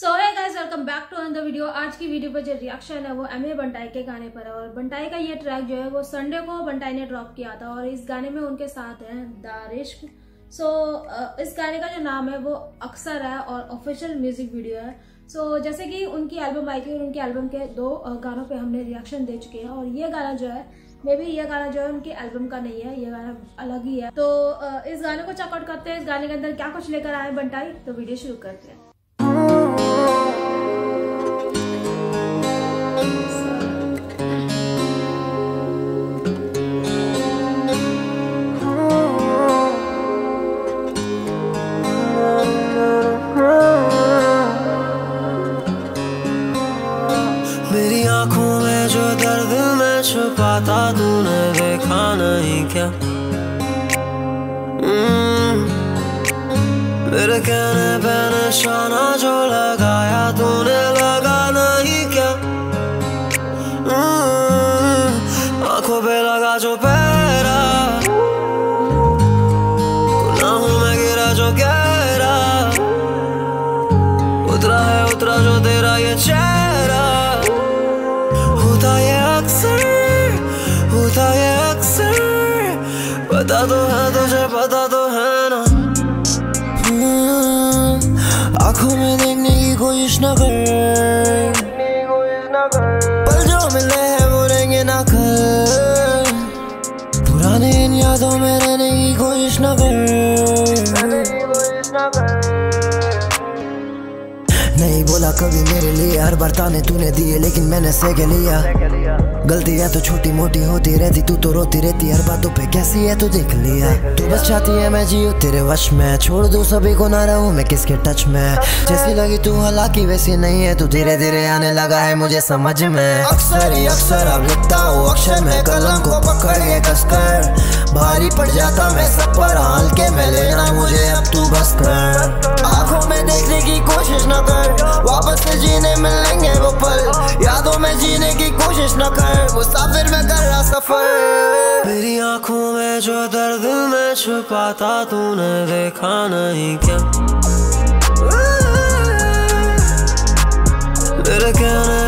सो है guys welcome back to another video आज की वीडियो पर जो रिएक्शन है वो एम ए बंटाई के गाने पर है और बंटाई का ये ट्रैक जो है वो संडे को बंटाई ने ड्रॉप किया था और इस गाने में उनके साथ हैं दारिश्क सो so, इस गाने का जो नाम है वो अक्सर है और ऑफिशियल म्यूज़िक वीडियो है। सो so, जैसे कि उनकी एल्बम आई थी और उनकी एल्बम के दो गानों पे हमने रिएक्शन दे चुके हैं और ये गाना जो है मे बी ये गाना जो है उनकी एल्बम का नहीं है ये गाना अलग ही है। तो इस गाने को चेकआउट करते हैं। इस गाने के अंदर क्या कुछ लेकर आए बंटाई तो वीडियो शुरू करते हैं। नहीं क्या हम्म, मेरे कहने पे निशाना जो लगाया तूने लगा नहीं क्या हम्म, आँखों पे लगा जो आँखों में देखने की कोशिश न कर। पल जो मिले हैं वो रहेंगे ना कर। पुराने इन यादों में रहने की कोशिश न कर। नहीं बोला कभी मेरे लिए, हर बार ताने तूने दिए, लेकिन मैंने सह लिया। गलती है तो छोटी मोटी होती रहती, तू तो रोती रहती, हर बातों पे कैसी है तू देख लिया। तू बस चाहती है मैं जियो तेरे वश में, छोड़ दू सभी को ना रहूँ मैं किसके टच में। जैसी लगी तू हालाँकि वैसी नहीं है, तू धीरे धीरे आने लगा है मुझे समझ में। अक्सर ही अक्सर अब लिखता हूँ अक्षर में, कलम को पकड़ के कसकर। भारी पड़ जाता मैं सब पर हाल के मैं लेना मुझे, अब तू बस कर। आँखों में देखने की कोशिश न कर, वापस से जीने मिलेंगे वो पल। यादों में जीने की कोशिश न कर, मुसाफिर में कर रहा सफ़र। मेरी आँखों में जो दर्द में छुपाता तूने देखा नहीं क्या? मेरे कहने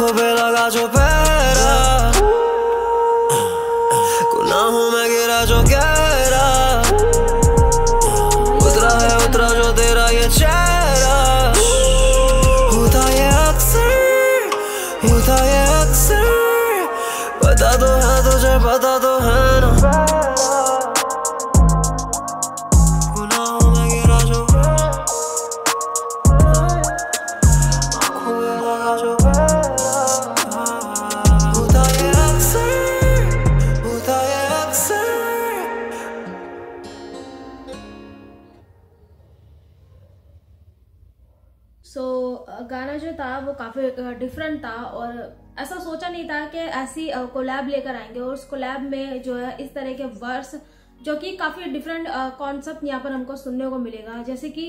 आँखों पे लगा जो पैरा। गुनाहों में गिरा जो गहरा। उतरा है, उतरा जो तेरा ये चेहरा। होता ये अक्सर, होता ये अक्सर। पता तो है तुझे पता तो है ना। सो so, गाना जो था वो काफ़ी डिफरेंट था और ऐसा सोचा नहीं था कि ऐसी कोलैब लेकर आएँगे और उस कोलैब में जो है इस तरह के वर्स जो कि काफ़ी डिफरेंट कॉन्सेप्ट यहाँ पर हमको सुनने को मिलेगा। जैसे कि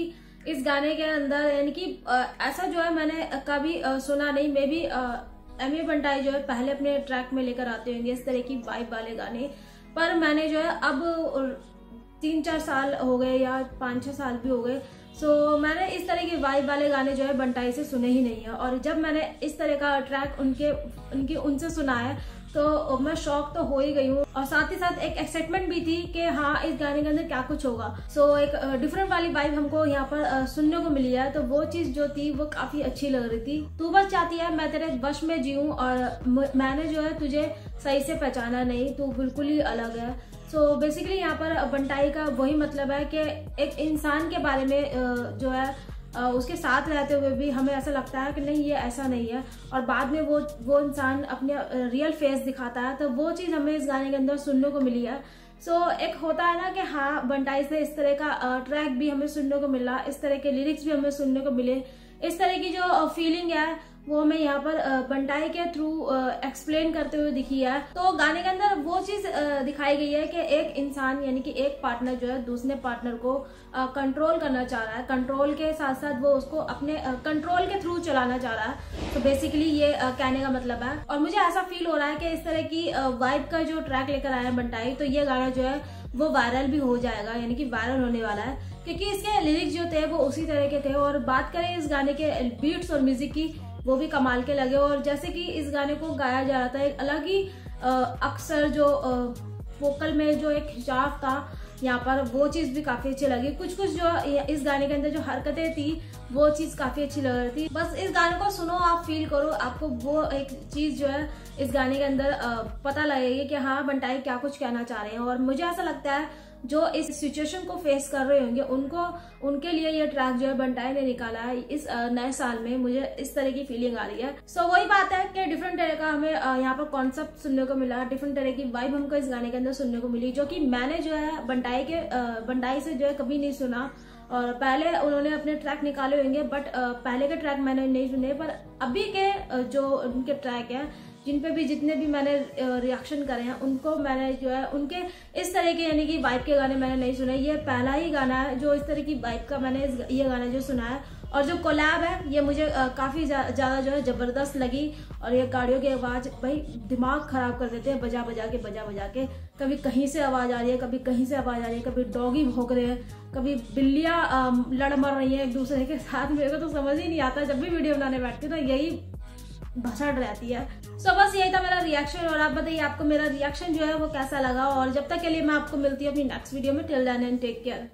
इस गाने के अंदर यानी कि ऐसा जो है मैंने कभी सुना नहीं। मे बी एम ए बंटाई जो है पहले अपने ट्रैक में लेकर आते होंगे इस तरह की वाइब वाले गाने। पर मैंने जो है अब तीन चार साल हो गए या पाँच छः साल भी हो गए सो so, मैंने इस तरह के वाइब वाले गाने जो है बंटाई से सुने ही नहीं है। और जब मैंने इस तरह का ट्रैक उनके उनके उनसे सुना है तो मैं शौक तो हो ही गई हूँ। और साथ ही साथ एक एक्साइटमेंट भी थी कि हाँ इस गाने के अंदर क्या कुछ होगा। सो so, एक डिफरेंट वाली वाइब हमको यहाँ पर सुनने को मिली है। तो वो चीज़ जो थी वो काफ़ी अच्छी लग रही थी। तू बस चाहती है मैं तेरे वश में जीऊँ और मैंने जो है तुझे सही से पहचाना नहीं तू बिल्कुल ही अलग है। सो so, बेसिकली यहाँ पर बंटाई का वही मतलब है कि एक इंसान के बारे में जो है उसके साथ रहते हुए भी हमें ऐसा लगता है कि नहीं ये ऐसा नहीं है। और बाद में वो वो इंसान अपने रियल फेस दिखाता है तो वो चीज़ हमें इस गाने के अंदर सुनने को मिली है। सो so, एक होता है ना कि हाँ बंटाई से इस तरह का ट्रैक भी हमें सुनने को मिला इस तरह के लिरिक्स भी हमें सुनने को मिले। इस तरह की जो फीलिंग है, वो हमें यहाँ पर बंटाई के थ्रू एक्सप्लेन करते हुए दिखी है। तो गाने के अंदर वो चीज़ दिखाई गई है कि एक इंसान, यानी कि एक पार्टनर जो है, दूसरे पार्टनर को कंट्रोल करना चाह रहा है। कंट्रोल के साथ साथ वो उसको अपने कंट्रोल के थ्रू चलाना चाह रहा है। तो बेसिकली ये कहने का मतलब है। और मुझे ऐसा फील हो रहा है कि इस तरह की वाइब का जो ट्रैक लेकर आया है बंटाई तो ये गाना जो है, वो वायरल भी हो जाएगा, यानी कि वायरल होने वाला है। क्योंकि इसके लिरिक्स जो थे वो उसी तरह के थे और बात करें इस गाने के बीट्स और म्यूज़िक की, वो भी कमाल के लगे और जैसे कि इस गाने को गाया जा रहा था, एक अलग ही अक्सर जो वोकल में जो एक हिजाब था, यहाँ पर वो चीज़ भी काफ़ी अच्छी लगी। कुछ कुछ जो इस गाने के अंदर जो हरकतें थी, वो चीज़ काफ़ी अच्छी लग रही थी। बस इस गाने को सुनो, आप फील करो, आपको वो एक चीज़ जो है, इस गाने के अंदर पता लगेगी कि हाँ बंटाई क्या कुछ कहना चाह रहे हैं। और मुझे ऐसा लगता है जो इस सिचुएशन को फेस कर रहे होंगे उनको उनके लिए ये ट्रैक जो है बंटाई ने निकाला है इस नए साल में। मुझे इस तरह की फीलिंग आ रही है। सो so, वही बात है कि डिफरेंट तरह का हमें यहाँ पर कॉन्सेप्ट सुनने को मिला। डिफरेंट तरह की वाइब हमको इस गाने के अंदर सुनने को मिली जो कि मैंने जो है बंटाई के बंटाई से जो है कभी नहीं सुना। और पहले उन्होंने अपने ट्रैक निकाले होंगे बट पहले के ट्रैक मैंने नहीं सुने पर अभी के जो उनके ट्रैक है जिन पे भी जितने भी मैंने रिएक्शन करे हैं उनको मैंने जो है उनके इस तरह के यानी कि वाइब के गाने मैंने नहीं सुने। ये पहला ही गाना है जो इस तरह की वाइब का मैंने ये गाना जो सुना है। और जो कोलैब है ये मुझे काफ़ी ज़्यादा जा, जो है ज़बरदस्त लगी। और ये गाड़ियों की आवाज़ भाई दिमाग खराब कर देते हैं बजा बजा के बजा बजा के। कभी कहीं से आवाज़ आ रही है कभी कहीं से आवाज़ आ रही है कभी डॉगी भोग रहे हैं कभी बिल्लियाँ लड़ मर रही है एक दूसरे के साथ। मेरे को तो समझ ही नहीं आता जब भी वीडियो बनाने बैठती तो यही भसड़ रहती है। सो so, बस यही था मेरा रिएक्शन और आप बताइए आपको मेरा रिएक्शन जो है वो कैसा लगा? और जब तक के लिए मैं आपको मिलती हूँ अपनी नेक्स्ट वीडियो में। Till then and take care